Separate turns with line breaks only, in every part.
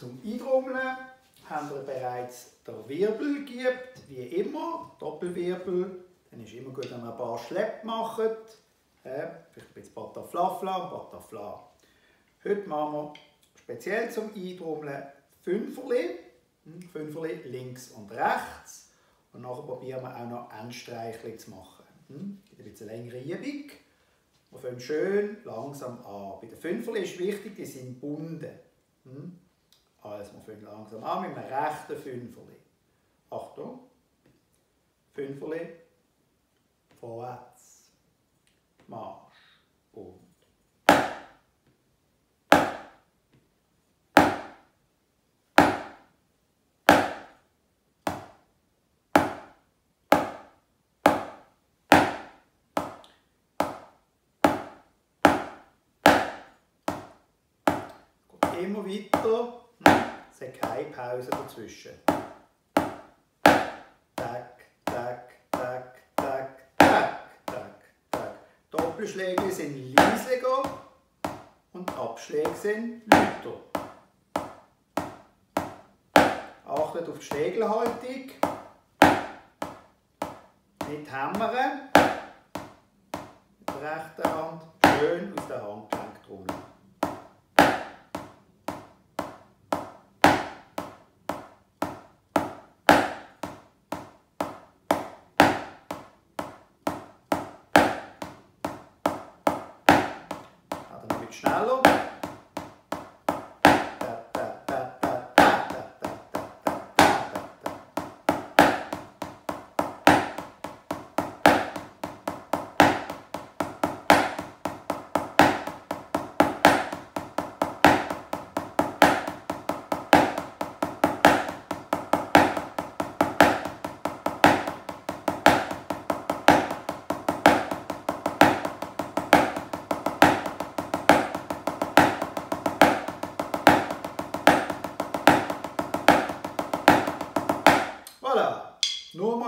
Zum Eintrommeln haben wir bereits den Wirbel geübt, wie immer, Doppelwirbel. Dann ist immer gut, wenn wir ein paar Schlepp machen. Ja, vielleicht ein bisschen Pataflafla und Patafla. Heute machen wir speziell zum Eintrommeln Fünferli. Hm, Fünferli links und rechts. Und nachher probieren wir auch noch Endstreichli zu machen. Hm, ein bisschen längere Übung. Wir fangen schön langsam an. Bei den Fünferli ist wichtig, die sind gebunden. Hm? Also, wir fangen langsam an mit einem rechten Fünferli. Achtung. Fünferli. Vorwärts. Marsch. Und. immer weiter. Es hat keine Pause dazwischen. Tack, tack, tack, tack, tack, tack, tack. Doppelschläge sind leiser und Abschläge sind lauter. Achtet auf die Schlägelhaltung. Nicht hämmern. Mit der rechten Hand schön aus der Handgelenk trommeln. csinálom,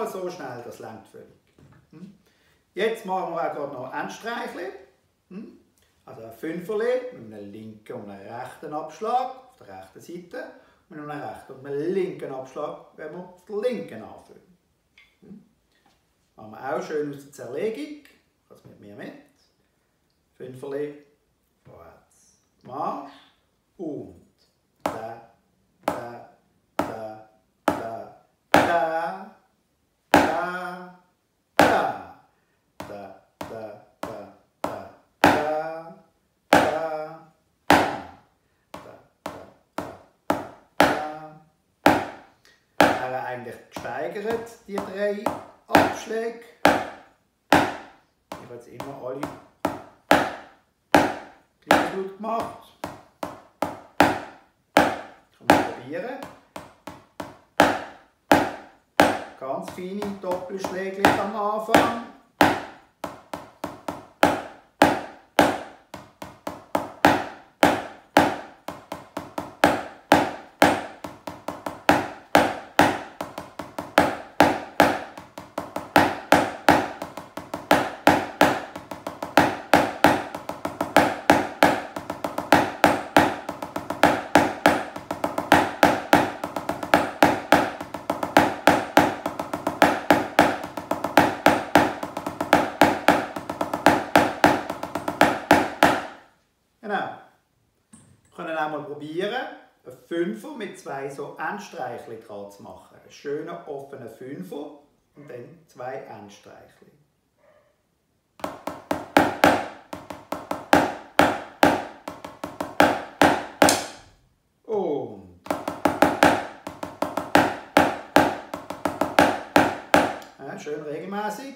mal so schnell, das längt völlig. Hm? Jetzt machen wir auch gerade noch Endstreichli. Hm? Also ein Fünferli mit einem linken und einem rechten Abschlag auf der rechten Seite. Mit einem rechten und einem linken Abschlag, wenn wir auf der linken anfangen. Hm? Machen wir auch schön aus der Zerlegung. Das mit mir mit. Fünferli, vorwärts, Marsch und Wäre eigentlich gesteigert, die drei Abschläge. Ich habe jetzt immer alle gleich gut gemacht. Kann man probieren. Ganz feine Doppelschläge am Anfang. Genau. Wir können auch mal probieren, einen Fünfer mit zwei so Endstreichli dran zu machen. Einen schönen offenen Fünfer und dann zwei Endstreichli. Und. Schön regelmäßig.